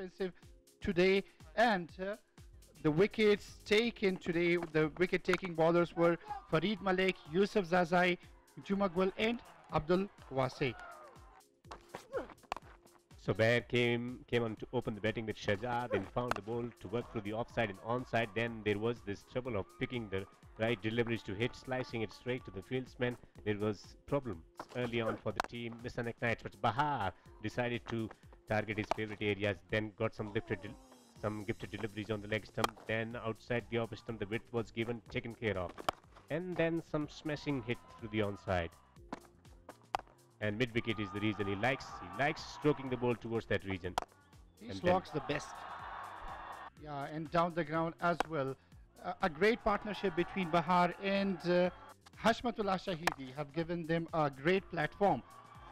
expensive today. And uh, the wickets taken today, the wicket taking bowlers were Farid Malik, Yusuf Zazai, Jumagwal, and Abdul Wase. So Bair came came on to open the batting with Shahjad, then found the ball to work through the offside and onside. Then there was this trouble of picking the right deliveries to hit, slicing it straight to the fieldsman. There was problems early on for the team, Mis-e Ainak Knights, but Bahar decided to target his favorite areas. Then got some lifted, some gifted deliveries on the leg stump. Then outside the off stump, the width was given, taken care of, and then some smashing hit through the onside and mid wicket is the reason he likes he likes stroking the ball towards that region He And slogs the best. Yeah, and down the ground as well. Uh, a great partnership between Bahar and uh, Hashmatullah Shahidi have given them a great platform.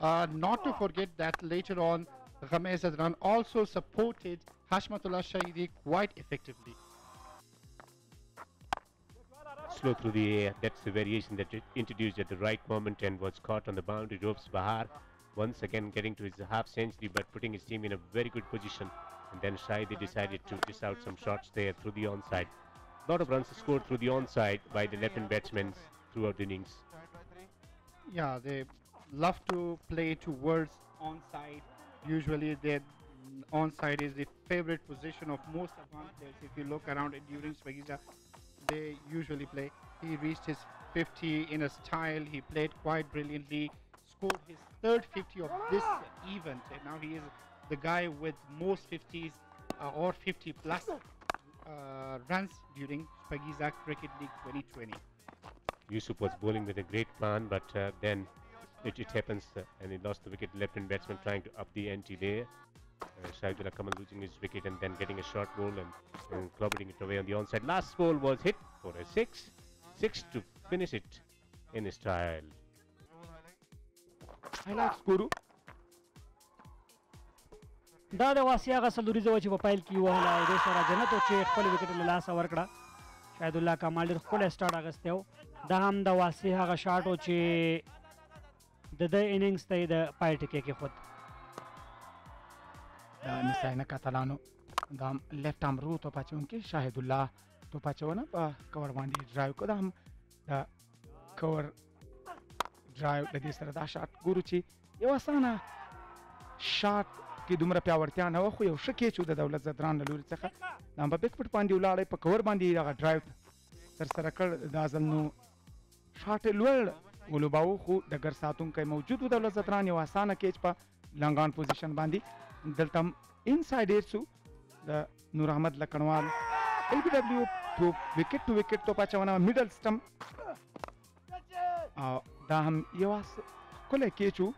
Uh, not to forget that later on, Ghamez Adran also supported Hashmatullah Shahidi quite effectively. slow through the air. That's the variation that it introduced at the right moment and was caught on the boundary ropes. Bahar once again getting to his half century but putting his team in a very good position. And then Shahidi decided to dish out some shots there through the onside. A lot of runs scored through the onside by the left-hand batsmen throughout the innings. Yeah, they love to play towards onside. Usually, their onside is the favorite position of most advanced players. If you look around it during Shpageeza, they usually play. He reached his 50 in a style. He played quite brilliantly. Scored his third 50 of this event, and now he is the guy with most 50s uh, or 50 plus uh, runs during Shpageeza Cricket League 2020. Yusuf was bowling with a great plan, but uh, then it, it happens uh, and he lost the wicket. Left-hand batsman trying to up the ante there. Uh, Shahidullah Kamal losing his wicket and then getting a short ball and, and clobbering it away on the onside. Last ball was hit for a six. Six to finish it in style. highlights ګورو دا د واسي هغه سلوریزه و چې په پیل کې وهله او دې سره جنت و چې خپل وکټ له لاسه ورکړه شاید الله کمال ډېر ښکلی سټارټ اخیستی و دا هم د واسي هغه شاټ و چې د ده اننګز ته د پای ټکی کېښود د نساینه کاتالانو دا هم لیفټ آرم رو توپ اچونکي شاهد الله توپ اچونه په کور باندې ډرایو کو دا هم د کور ډرایو د دې سره دا شاټ ګورو چې یو اسانه شاټ کې دومره پیاوړتیا نه خو یو کیچ و د دولت زدران لوري څخه دا هم په بیک پټ باندې ولاړی په کور باندې دغه ډرایو ترسره کړ دا ځل نو شاټ لوړ ولوباوه خو ډګر ساتونکی موجود و دولت زدران یو اسانه کیچ په لنګان پوزیشن باندې. دلته انسایډ ایټ سو د نور احمد لکڼوال ال بي دبليو توپ وکټ ټو وکټ توپ اچونه میډل سټم او دا هم یو کله کېچو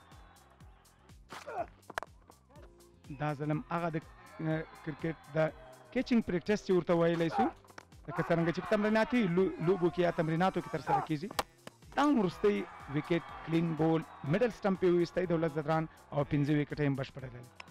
دا ظلم هغه د کرکټ د کیچینګ پریکټیس چې ورته ویلی سو. لکه څرنګه چې تمریناتي لو- لوبو کې یا تمریناتو کې ترسره کیږي دا هم وروستی وکټ کلین بول میډل سټمپ یې ویستی دولت زدران او پنځه وکټه یې هم بشپړه لري